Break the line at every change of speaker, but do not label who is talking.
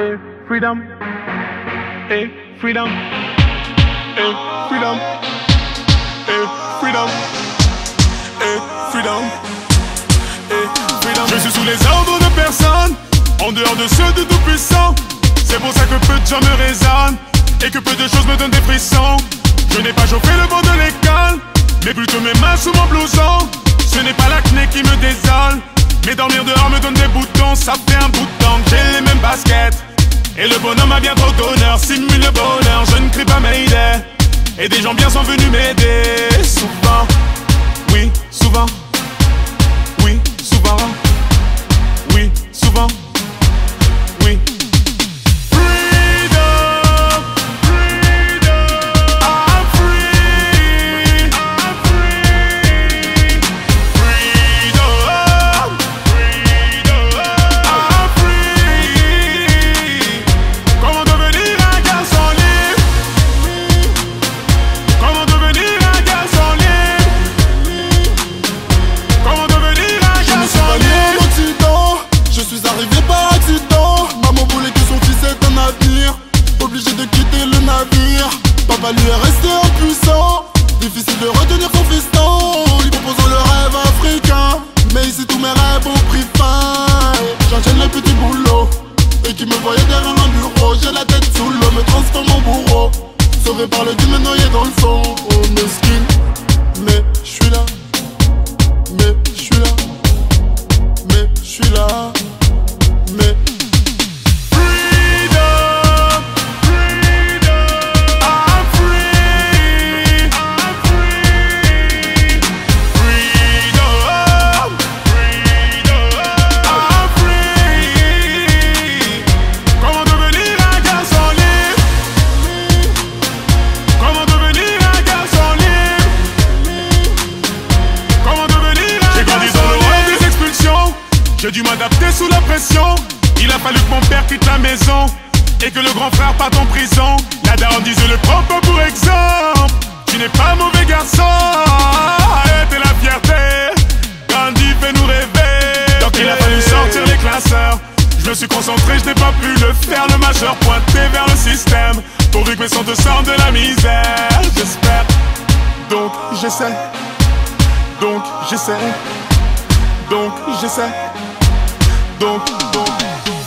Hey, freedom. Freedom. Freedom. Freedom. Freedom. Freedom. Je suis sous les ordres de personne, en dehors de ceux de tout-puissant. C'est pour ça que peu de gens me raisonnent, et que peu de choses me donnent des frissons. Je n'ai pas chauffé le banc de l'école, mais plutôt mes mains sous mon blouson. Ce n'est pas l'acné qui me désole, mais dormir dehors me donne des boutons. Ça fait un bout de temps que j'ai les mêmes baskets. Et le bonhomme a bien trop d'honneur, simule le bonheur, je ne crie pas Mayday. Et des gens bien sont venus m'aider Souvent, oui, souvent
Papa lui est resté impuissant, difficile de retenir son fiston. Lui proposant le rêve africain, mais ici tous mes rêves ont pris fin. J'enchaîne les petits boulots, et qui me voyait derrière un bureau. J'ai la tête sous l'eau, me transforme en bourreau. Sauvé par le
J'ai dû m'adapter sous la pression. Il a fallu que mon père quitte la maison Et que le grand frère parte en prison. La daronne disait le prends pour exemple. Tu n'es pas mauvais garçon. Arrête la fierté. Gandhi fait nous rêver. Donc il a fallu sortir les classeurs. Je me suis concentré, je n'ai pas pu le faire. Le majeur pointé vers le système. Pourvu que mes sons te sortent de la misère. J'espère, donc j'essaie. Donc j'essaie, donc j'essaie, dum, dum, dum.